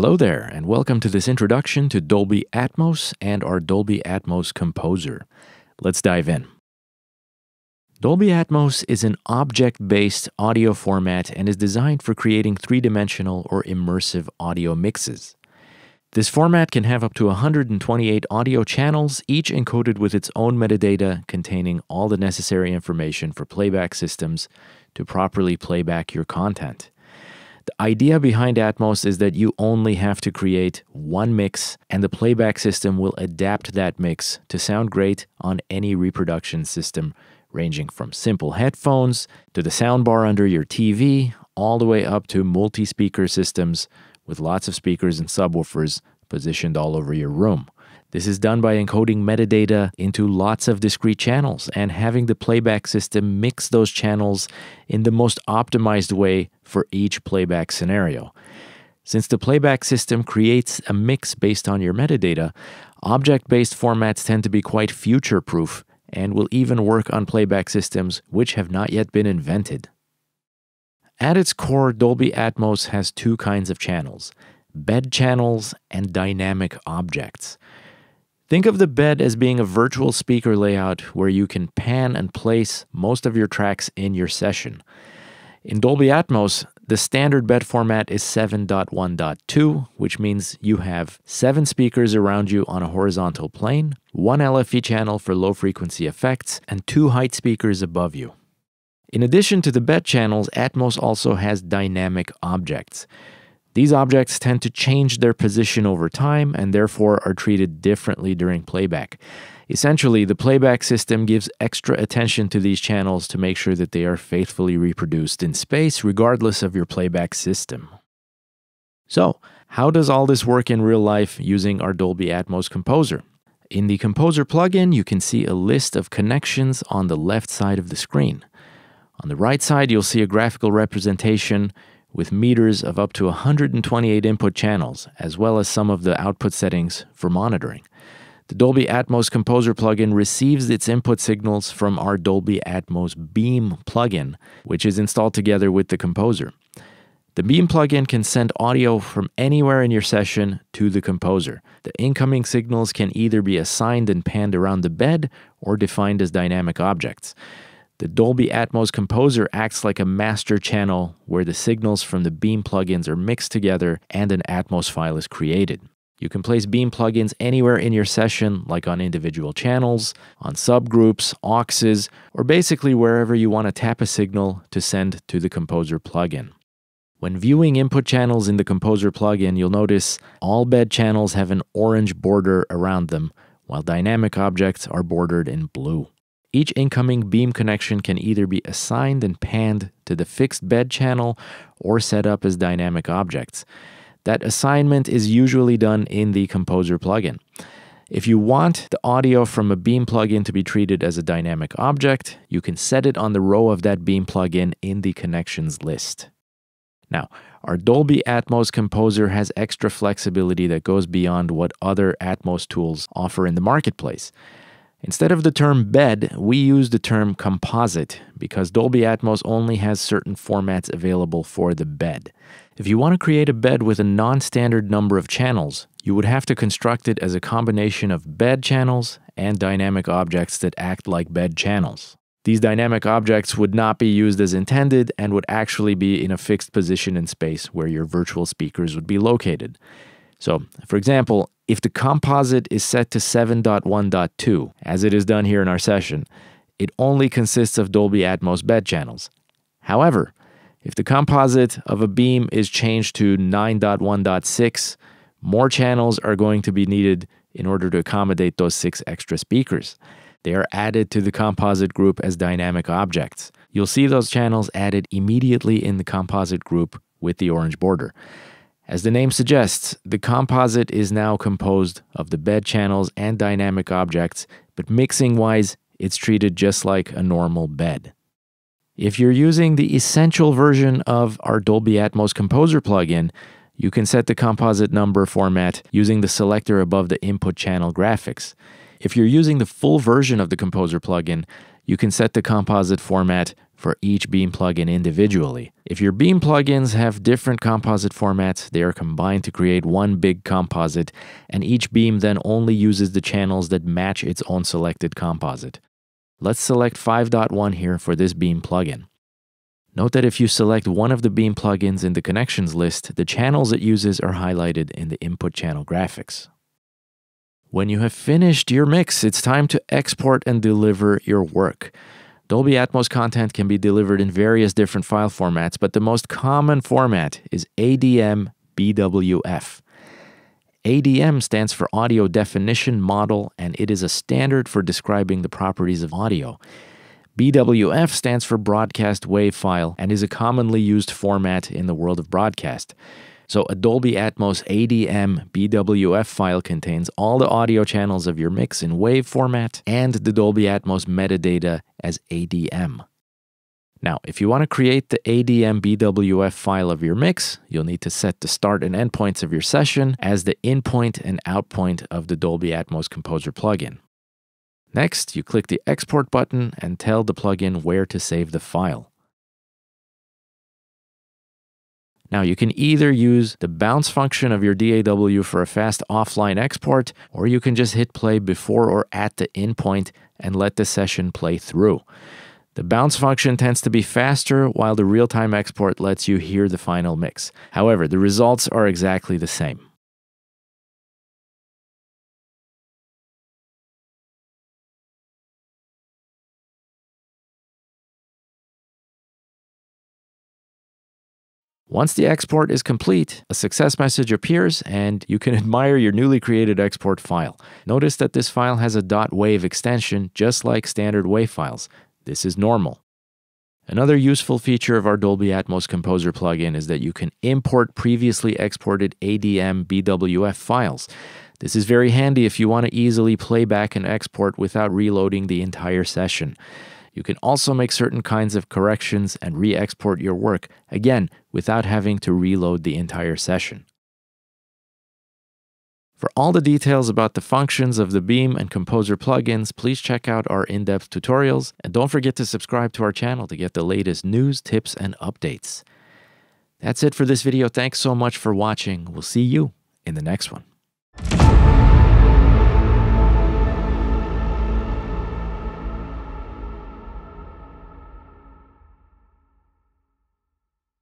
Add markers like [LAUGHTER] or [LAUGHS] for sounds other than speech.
Hello there, and welcome to this introduction to Dolby Atmos and our Dolby Atmos Composer. Let's dive in. Dolby Atmos is an object based audio format and is designed for creating three dimensional or immersive audio mixes. This format can have up to 128 audio channels, each encoded with its own metadata containing all the necessary information for playback systems to properly playback your content. The idea behind Atmos is that you only have to create one mix, and the playback system will adapt that mix to sound great on any reproduction system, ranging from simple headphones to the soundbar under your TV, all the way up to multi speaker systems with lots of speakers and subwoofers positioned all over your room. This is done by encoding metadata into lots of discrete channels and having the playback system mix those channels in the most optimized way for each playback scenario. Since the playback system creates a mix based on your metadata, object based formats tend to be quite future proof and will even work on playback systems which have not yet been invented. At its core, Dolby Atmos has two kinds of channels bed channels and dynamic objects. Think of the bed as being a virtual speaker layout where you can pan and place most of your tracks in your session. In Dolby Atmos, the standard bed format is 7.1.2, which means you have seven speakers around you on a horizontal plane, one LFE channel for low frequency effects, and two height speakers above you. In addition to the bed channels, Atmos also has dynamic objects. These objects tend to change their position over time and therefore are treated differently during playback. Essentially, the playback system gives extra attention to these channels to make sure that they are faithfully reproduced in space, regardless of your playback system. So, how does all this work in real life using our Dolby Atmos Composer? In the Composer plugin, you can see a list of connections on the left side of the screen. On the right side, you'll see a graphical representation with meters of up to 128 input channels, as well as some of the output settings for monitoring. The Dolby Atmos Composer plugin receives its input signals from our Dolby Atmos Beam plugin, which is installed together with the Composer. The Beam plugin can send audio from anywhere in your session to the Composer. The incoming signals can either be assigned and panned around the bed or defined as dynamic objects. The Dolby Atmos Composer acts like a master channel where the signals from the Beam plugins are mixed together and an Atmos file is created. You can place Beam plugins anywhere in your session, like on individual channels, on subgroups, auxes, or basically wherever you want to tap a signal to send to the Composer plugin. When viewing input channels in the Composer plugin, you'll notice all bed channels have an orange border around them, while dynamic objects are bordered in blue. Each incoming beam connection can either be assigned and panned to the fixed bed channel or set up as dynamic objects. That assignment is usually done in the Composer plugin. If you want the audio from a Beam plugin to be treated as a dynamic object, you can set it on the row of that Beam plugin in the connections list. Now, our Dolby Atmos Composer has extra flexibility that goes beyond what other Atmos tools offer in the marketplace. Instead of the term bed, we use the term composite because Dolby Atmos only has certain formats available for the bed. If you want to create a bed with a non standard number of channels, you would have to construct it as a combination of bed channels and dynamic objects that act like bed channels. These dynamic objects would not be used as intended and would actually be in a fixed position in space where your virtual speakers would be located. So, for example, if the composite is set to 7.1.2, as it is done here in our session, it only consists of Dolby Atmos bed channels. However, if the composite of a beam is changed to 9.1.6, more channels are going to be needed in order to accommodate those six extra speakers. They are added to the composite group as dynamic objects. You'll see those channels added immediately in the composite group with the orange border. As the name suggests, the composite is now composed of the bed channels and dynamic objects, but mixing wise, it's treated just like a normal bed. If you're using the essential version of our Dolby Atmos Composer plugin, you can set the composite number format using the selector above the input channel graphics. If you're using the full version of the Composer plugin, you can set the composite format for each Beam plugin individually. If your Beam plugins have different composite formats, they are combined to create one big composite, and each Beam then only uses the channels that match its own selected composite. Let's select 5.1 here for this Beam plugin. Note that if you select one of the Beam plugins in the connections list, the channels it uses are highlighted in the input channel graphics. When you have finished your mix, it's time to export and deliver your work. Dolby Atmos content can be delivered in various different file formats, but the most common format is ADM BWF. ADM stands for Audio Definition Model, and it is a standard for describing the properties of audio. BWF stands for Broadcast Wave File and is a commonly used format in the world of broadcast. So, a Dolby Atmos ADM BWF file contains all the audio channels of your mix in wave format and the Dolby Atmos metadata as ADM. Now, if you want to create the ADM BWF file of your mix, you'll need to set the start and end points of your session as the in point and out point of the Dolby Atmos Composer plugin. Next, you click the Export button and tell the plugin where to save the file. Now, you can either use the bounce function of your DAW for a fast offline export, or you can just hit play before or at the in point and let the session play through. The bounce function tends to be faster, while the real time export lets you hear the final mix. However, the results are exactly the same. Once the export is complete, a success message appears and you can [LAUGHS] admire your newly created export file. Notice that this file has a .wav extension just like standard WAV files. This is normal. Another useful feature of our Dolby Atmos Composer plugin is that you can import previously exported ADM BWF files. This is very handy if you want to easily play back and export without reloading the entire session. You can also make certain kinds of corrections and re export your work, again, without having to reload the entire session. For all the details about the functions of the Beam and Composer plugins, please check out our in depth tutorials and don't forget to subscribe to our channel to get the latest news, tips, and updates. That's it for this video. Thanks so much for watching. We'll see you in the next one.